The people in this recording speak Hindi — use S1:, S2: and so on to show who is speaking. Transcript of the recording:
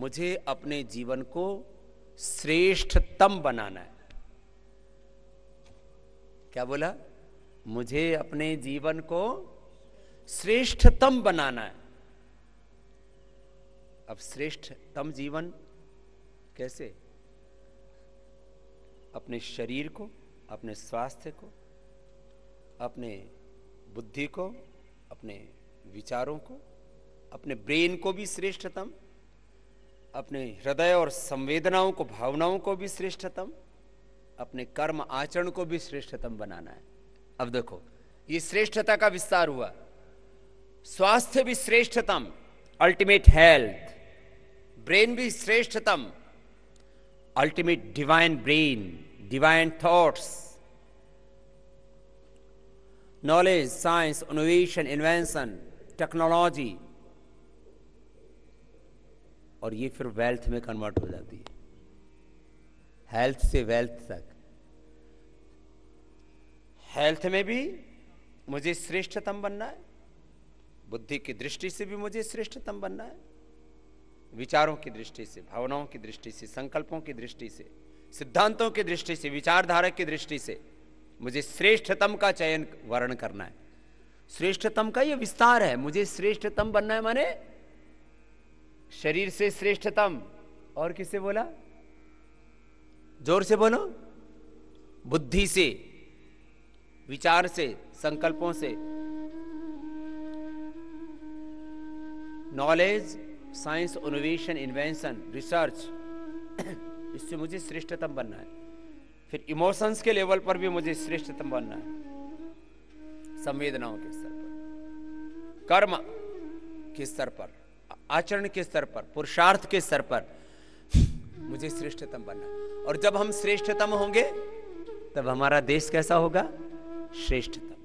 S1: मुझे अपने जीवन को श्रेष्ठतम बनाना है। क्या बोला? मुझे अपने जीवन को श्रेष्ठतम बनाना है। अब श्रेष्ठतम जीवन कैसे? अपने शरीर को, अपने स्वास्थ्य को, अपने बुद्धि को, अपने विचारों को, अपने ब्रेन को भी श्रेष्ठतम। अपने हृदय और संवेदनाओं को, भावनाओं को भी श्रेष्ठतम, अपने कर्म आचरण को भी श्रेष्ठतम बनाना है। अब देखो, ये श्रेष्ठता का विस्तार हुआ। स्वास्थ्य भी श्रेष्ठतम अल्टीमेट हेल्थ ब्रेन भी श्रेष्ठतम ultimate divine brain divine thoughts knowledge science innovation invention technology और ये फिर वेल्थ में कन्वर्ट हो जाती है। हेल्थ से वेल्थ तक। हेल्थ में भी मुझे श्रेष्ठतम बनना है। बुद्धि की दृष्टि से भी मुझे श्रेष्ठतम बनना है। विचारों की दृष्टि से, भावनाओं की दृष्टि से, संकल्पों की दृष्टि से, सिद्धांतों की दृष्टि से, विचारधारा की दृष्टि से मुझे श्रेष्ठतम का चयन वर्ण करना है। श्रेष्ठतम का यह विस्तार है। मुझे श्रेष्ठतम बनना है माने शरीर से श्रेष्ठतम। और किससे बोला? ज़ोर से बोलो। बुद्धि से, विचार से, संकल्पों से। Knowledge science innovation invention research इससे मुझे श्रेष्ठतम बनना है। फिर इमोशंस के लेवल पर भी मुझे श्रेष्ठतम बनना है। संवेदनाओं के स्तर पर। कर्म के स्तर पर। आचरण के स्तर पर, पुरुषार्थ के स्तर पर मुझे श्रेष्ठतम बनना। और जब हम श्रेष्ठतम होंगे, तब हमारा देश कैसा होगा? श्रेष्ठतम।